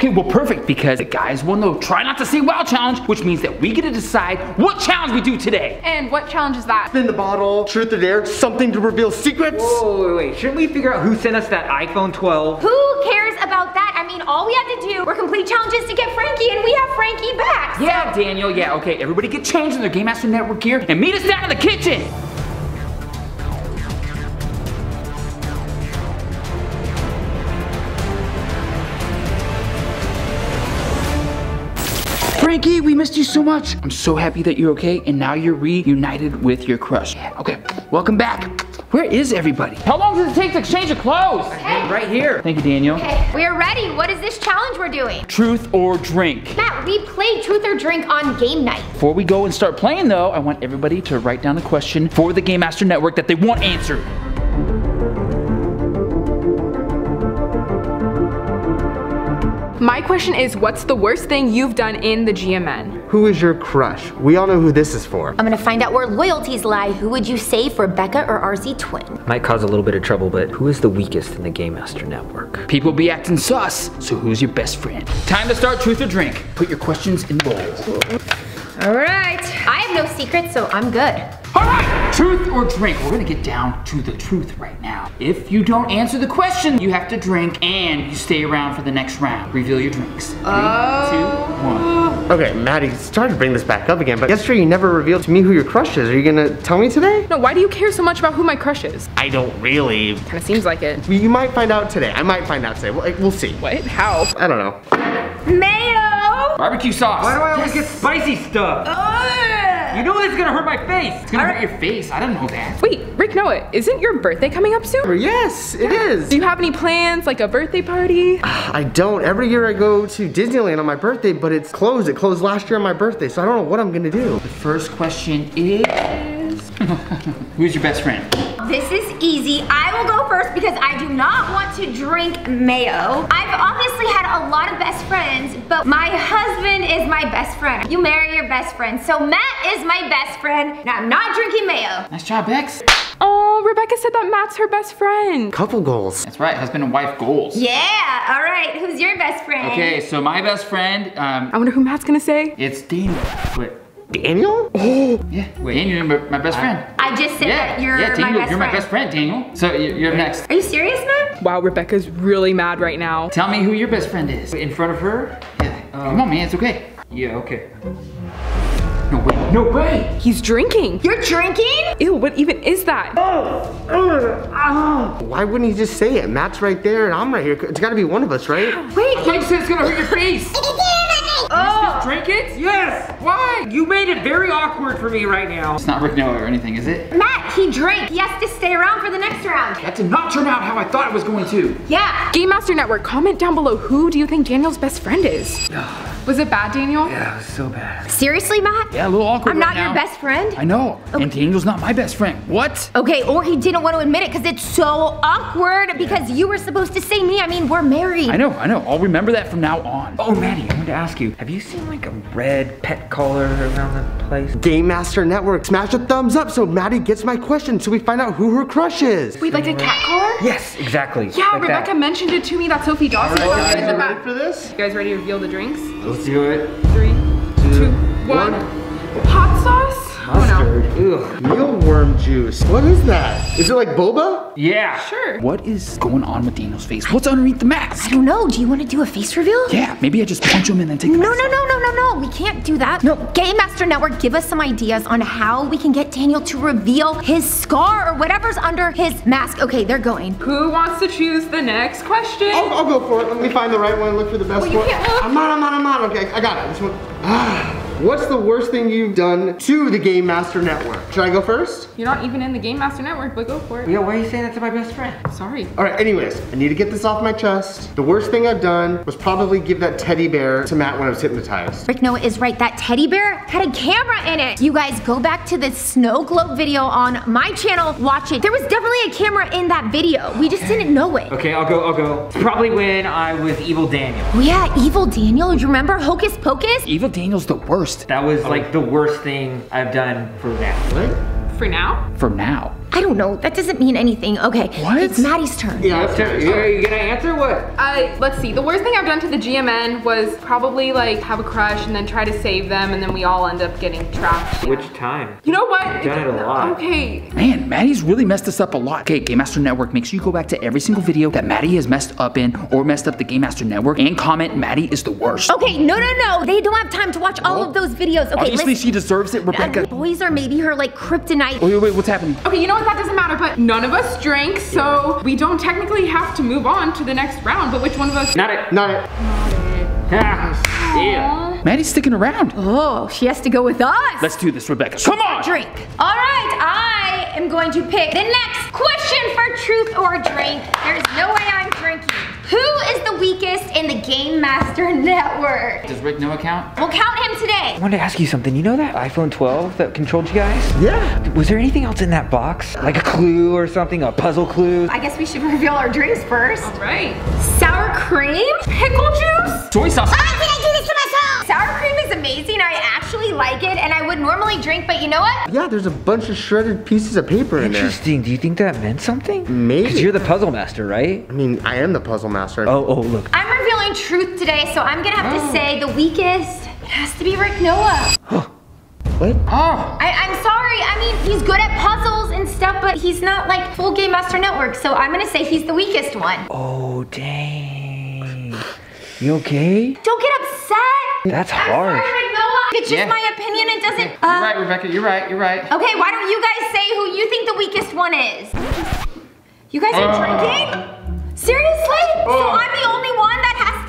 Okay, well, perfect, because the guys won the Try Not to Say Wow challenge, which means that we get to decide what challenge we do today. And what challenge is that? Spin the bottle, truth or dare, something to reveal secrets. Whoa, wait, wait, shouldn't we figure out who sent us that iPhone 12? Who cares about that? I mean, all we have to do were complete challenges to get Frankie, and we have Frankie back. so- Yeah, Daniel, yeah, okay, everybody get changed in their Game Master Network gear and meet us down in the kitchen. Frankie, we missed you so much. I'm so happy that you're okay, and now you're reunited with your crush. Yeah, okay, welcome back. Where is everybody? How long does it take to exchange your clothes? Hey, right here. Thank you, Daniel. Okay, we are ready. What is this challenge we're doing? Truth or drink? Matt, we played Truth or Drink on game night. Before we go and start playing though, I want everybody to write down a question for the Game Master Network that they want answered. My question is, what's the worst thing you've done in the GMN? Who is your crush? We all know who this is for. I'm gonna find out where loyalties lie. Who would you save for Becca or RZ Twin? Might cause a little bit of trouble, but who is the weakest in the Game Master Network? People be acting sus, so who's your best friend? Time to start Truth or Drink. Put your questions in the bowl. All right. I have no secrets, so I'm good. All right, truth or drink. We're gonna get down to the truth right now. If you don't answer the question, you have to drink and you stay around for the next round. Reveal your drinks. Three, two, one. Oh. Okay, Maddie, sorry to bring this back up again, but yesterday you never revealed to me who your crush is. Are you gonna tell me today? No, why do you care so much about who my crush is? I don't really. Kinda seems like it. You might find out today. I might find out today. We'll, we'll see. What? How? I don't know. Mayo! Barbecue sauce. Why do I always get spicy stuff? Oh! You know it's gonna hurt my face. It's gonna hurt your face. I do not know that. Wait, Rick Noah, isn't your birthday coming up soon? Yes, it is. Do you have any plans, like a birthday party? I don't. Every year I go to Disneyland on my birthday, but it's closed. It closed last year on my birthday, so I don't know what I'm gonna do. The first question is Who's your best friend? This is easy. I will go first because I do not want to drink mayo. I've obviously had a lot of best friends, but my husband is my best friend. You marry your best friend. So Matt is my best friend, and I'm not drinking mayo. Nice job, Bex. Oh, Rebecca said that Matt's her best friend. Couple goals. That's right, husband and wife goals. Yeah, all right. Who's your best friend? Okay, so my best friend, um, I wonder who Matt's gonna say. it's Daniel. Wait, Daniel? Oh, yeah, wait, Daniel, my, my best friend. I just said Yeah, that you're yeah, my Daniel, best you're friend. my best friend, Daniel. So you- you're next. Are you serious, Matt? Wow, Rebecca's really mad right now. Tell me who your best friend is. In front of her? Yeah, oh. come on, man, it's okay. Yeah, okay. No way, no way. He's drinking. You're drinking? Ew, what even is that? Oh, uh, oh. why wouldn't he just say it? Matt's right there and I'm right here. It's gotta be one of us, right? Wait, Like you said, it's gonna hurt your face. Drink it? Yes! Why? You made it very awkward for me right now. It's not Rick Noah or anything, is it? Matt, he drank. He has to stay around for the next round. That did not turn out how I thought it was going to. Yeah. Game Master Network, comment down below who do you think Daniel's best friend is? Was it bad, Daniel? Yeah, it was so bad. Seriously, Matt? Yeah, a little awkward I'm right not your best friend? I know, and Daniel's not my best friend. What? Okay, or he didn't want to admit it because it's so awkward because you were supposed to say me. I mean, we're married. I know, I know. I'll remember that from now on. Oh, Maddie, I wanted to ask you, have you seen like a red pet collar around the place? Game Master Network, smash a thumbs up so Maddie gets my question so we find out who her crush is. Wait, like a cat collar? Yes, exactly. Yeah, like Rebecca that. mentioned it to me that Sofie Dossi All right, it in guys, the ready back. for this? You guys ready to reveal the drinks? Let's do it. Three, two, one. Hot sauce? Oh Mustard. Ugh. Mealworm juice. What is that? Is it like boba? Yeah. Sure. What is going on with Daniel's face? What's underneath the mask? I don't know. Do you want to do a face reveal? Yeah, maybe I just punch him and then take the No, mask no, no, no, no, no. We can't do that. No, Game Master Network, give us some ideas on how we can get Daniel to reveal his scar or whatever's under his mask. Okay, they're going. Who wants to choose the next question? I'll, I'll go for it. Let me find the right one. Look for the best Well, you one. can't look. I'm not. I'm not. I'm not. Okay, I got it. This one. Ah. What's the worst thing you've done to the Game Master Network? Should I go first? You're not even in the Game Master Network, but go for it. Yeah, why are you saying that to my best friend? Sorry. All right. Anyways, I need to get this off my chest. The worst thing I've done was probably give that teddy bear to Matt when I was hypnotized. Rick Noah is right. That teddy bear had a camera in it. You guys go back to the snow globe video on my channel. Watch it. There was definitely a camera in that video. We just didn't know it. Okay, I'll go, I'll go. It's probably when I was Evil Daniel. Oh yeah, Evil Daniel. Do You remember Hocus Pocus? Evil Daniel's the worst That was like the worst thing I've done for that. What? For now? for now. I don't know. That doesn't mean anything. Okay. What? It's Maddie's turn. Yeah. Are you gonna answer what? Uh, let's see. The worst thing I've done to the GMN was probably like have a crush and then try to save them, and then we all end up getting trapped. Which time? You know what? You've done it a lot. Okay. Man, Maddie's really messed us up a lot. Okay, Game Master Network, make sure you go back to every single video that Maddie has messed up in or messed up the Game Master Network and comment Maddie is the worst. Okay, no, no, no. They don't have time to watch all of those videos. Okay, Obviously, listen. she deserves it, Uh, Rebecca. boys are maybe her like kryptonite. Wait, wait, wait, what's happening? Okay, you know what? That doesn't matter, but none of us drank, so we don't technically have to move on to the next round. But which one of us? Not it. Not it. Ah, yeah. Maddie's sticking around. Oh, she has to go with us. Let's do this, Rebecca. Come on! drink. All right, I am going to pick the next question for truth or drink. There's no way I'm drinking. Who is the weakest in the Game Master Network? Does Rick Noah count? We'll count him today. I wanted to ask you something. You know that iPhone 12 that controlled you guys? Yeah. Was there anything else in that box? Like a clue or something? A puzzle clue? I guess we should reveal our drinks first. Right. Sour cream? Pickle juice? Soy sauce. Why would drink, but you know what? Yeah, there's a bunch of shredded pieces of paper in there. Interesting. Do you think that meant something? Maybe. Because you're the puzzle master, right? I mean, I am the puzzle master. Oh, oh, look. I'm revealing truth today, so I'm gonna have to oh. say the weakest has to be Rick Noah. What? Oh, I, I'm sorry. I mean, he's good at puzzles and stuff, but he's not like full Game Master Network, so I'm gonna say he's the weakest one. Oh, dang. You okay? Don't get upset. That's I'm hard. sorry, Noah. It's just Yeah. my opinion. It doesn't. you're Uh, right, Rebecca. You're right. You're right. Okay, why don't you guys say who you think the weakest one is? You guys are drinking? Seriously? So I'm the only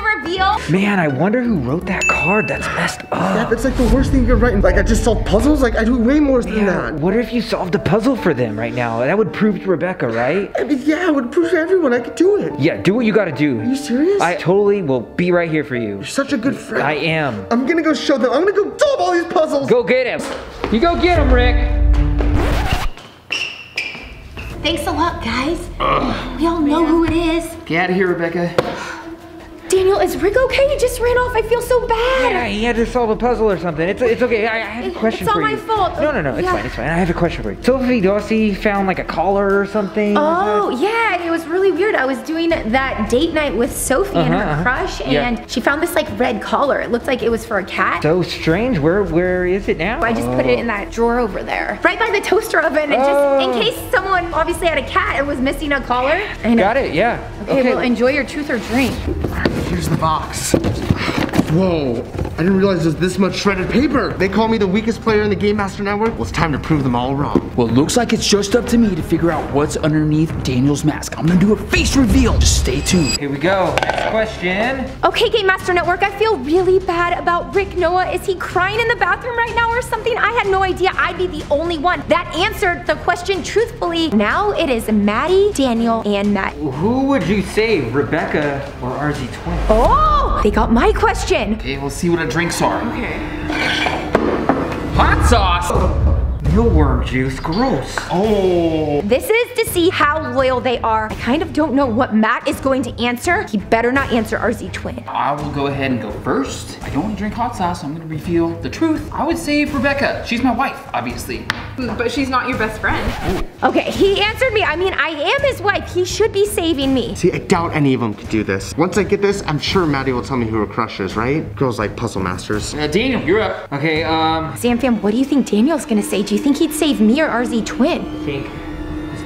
one that has to reveal? Man, I wonder who wrote that card. That's messed Yeah, up. that's like the worst thing you could write. Like, I just solved puzzles? Like, I do way more than that. what if you solved a puzzle for them right now? That would prove to Rebecca, right? I mean, yeah, it would prove to everyone I could do it. Yeah, do what you gotta do. Are you serious? I totally will be right here for you. You're such a good friend. I am. I'm gonna go show them. I'm gonna go solve all these puzzles. Go get him. You go get him, Rick. Thanks a lot, guys. We all know who it is. Get out of here, Rebecca. Daniel, is Rick okay? He just ran off. I feel so bad. Yeah, he had to solve a puzzle or something. It's, it's okay. I, I have a question for you. It's all my fault. No, no, no. It's Yeah. fine. It's fine. I have a question for you. Sofie Dossi found like a collar or something. Oh, yeah, and it was really weird. I was doing that date night with Sofie and her Uh-huh, uh-huh. crush, Yeah. and she found this like red collar. It looked like it was for a cat. So strange. Where where is it now? I just put it in that drawer over there, right by the toaster oven, and just in Oh. case someone obviously had a cat and was missing a collar. Got it. Yeah. Okay, well, enjoy your truth or drink. Here's the box. Whoa, I didn't realize there's this much shredded paper. They call me the weakest player in the Game Master Network. Well, it's time to prove them all wrong. Well, looks like it's just up to me to figure out what's underneath Daniel's mask. I'm gonna do a face reveal. Just stay tuned. Here we go. Next question. Okay, Game Master Network, I feel really bad about Rick Noah. Is he crying in the bathroom right now or something? I had no idea I'd be the only one that answered the question truthfully. Now it is Maddie, Daniel, and Matt. Who would you save, Rebecca or RZ Twin? Oh, they got my question. Okay, we'll see what our drinks are. Okay. Hot sauce. Mealworm juice. Gross. Oh, This is to see how loyal they are. I kind of don't know what Matt is going to answer. He better not answer RZ Twin. I will go ahead and go first. I don't want to drink hot sauce. so I'm gonna reveal the truth. I would save Rebecca. She's my wife, obviously. But she's not your best friend. Okay, he answered me. I mean, I am his wife. He should be saving me. see, I doubt any of them could do this. Once I get this, I'm sure Maddie will tell me who her crush is, right? Girls like puzzle masters. Uh, Daniel, you're up. Okay. Um. Zamfam, what do you think Daniel's gonna say? Do you think he'd save me or RZ Twin? Think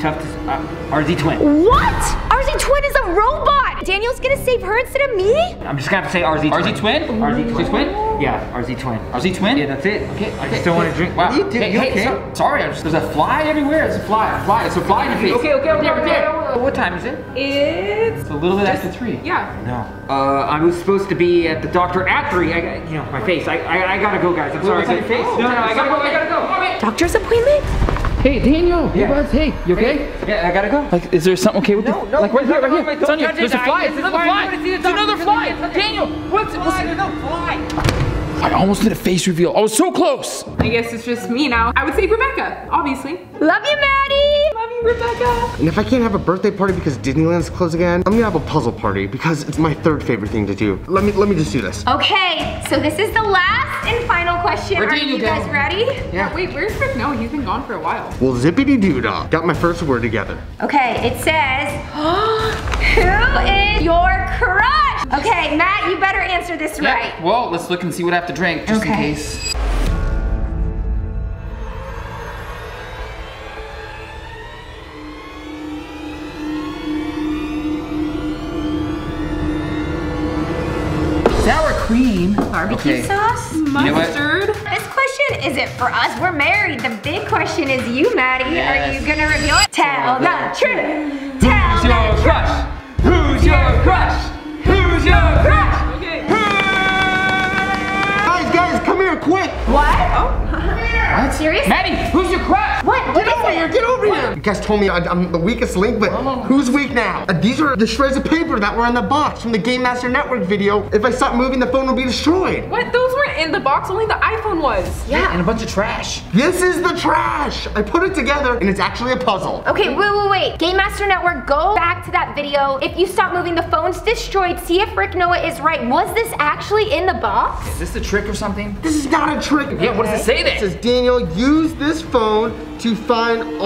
tough to. Uh, RZ Twin. What? RZ Twin is a robot! Daniel's gonna save her instead of me? I'm just gonna have to say RZ Twin. RZ twin? RZ twin. RZ twin? Yeah, RZ Twin. RZ twin? Yeah, that's it. Okay, I okay, just don't want to drink. Wow. What are you doing? Hey, You hey, okay? so- sorry, I'm just, there's a fly everywhere. It's a fly, a fly. It's a fly in your face. Okay, okay, okay. Right there, right there. okay. What time is it? It's It's a little bit after three. yeah. No. Uh, I was supposed to be at the doctor at three. I got, you know, my face. I, I, I gotta go, guys. I'm sorry. What's on your face? No, no, I gotta go. I gotta go. Doctor's appointment? Hey, Daniel. Hey, Yeah. Hey, you okay? Yeah, I gotta go. Like, is there something okay with No, the, no, like right here, right here. It's on you. touch it. There's a I- fly. it's It's a another fly. fly. I wanna It's another fly. Daniel, what's, what's There's no fly. I almost did a face reveal. I was so close. I guess it's just me now. I would say Rebecca, obviously. Love you, Maddie! Love you, Rebecca. And if I can't have a birthday party because Disneyland's closed again, I'm gonna have a puzzle party because it's my third favorite thing to do. Let me let me just do this. Okay, so this is the last and final question. Where'd Are Daniel you guys ready? Yeah, wait, where's Rick No, He's been gone for a while. Well, zippity doo dah. Got my first word together. Okay, it says, who is your crush? Okay, Matt, you better answer this Yeah, right. Well, let's look and see what I have to drink, just in case. Cream. Barbecue Okay. sauce? know what? Mustard. This question isn't for us. We're married. The big question is you, Maddie. Yes. Are you gonna reveal it? Tell the truth. Tell Who's the your truth. crush? Who's your crush? Who's your crush? Okay. Guys, guys, come here, quick! What? Oh. What? Serious? Maddie, who's your crush? What? What Get over it? here, get over here! You guys told me I, I'm the weakest link, but Oh. who's weak now? Uh, these are the shreds of paper that were in the box from the Game Master Network video. If I stop moving, the phone will be destroyed. What? Those weren't in the box. Only the iPhone was. Yeah. And a bunch of trash. This is the trash! I put it together, and it's actually a puzzle. Okay, wait, wait, wait. Game Master Network, go back to that video. If you stop moving, the phone's destroyed. See if Rick Noah is right. Was this actually in the box? Is this a trick or something? This is not a trick. Yeah, what does it say It says. Daniel, use this phone to find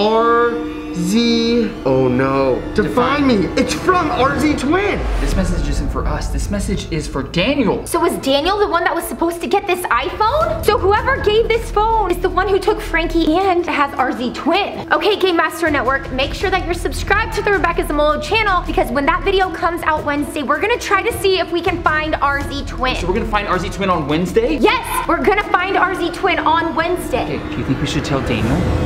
RZ. Oh no. To find me. It's from RZ Twin. This message isn't for us. This message is for Daniel. So was Daniel the one that was supposed to get this iPhone? So whoever gave this phone is the one who took Frankie and has RZ Twin. Okay, Game Master Network, make sure that you're subscribed to the Rebecca Zamolo channel because when that video comes out Wednesday, we're gonna try to see if we can find RZ Twin. So we're gonna find RZ Twin on Wednesday? Yes, we're gonna find RZ Twin on Wednesday. Okay, do you think we should tell Daniel?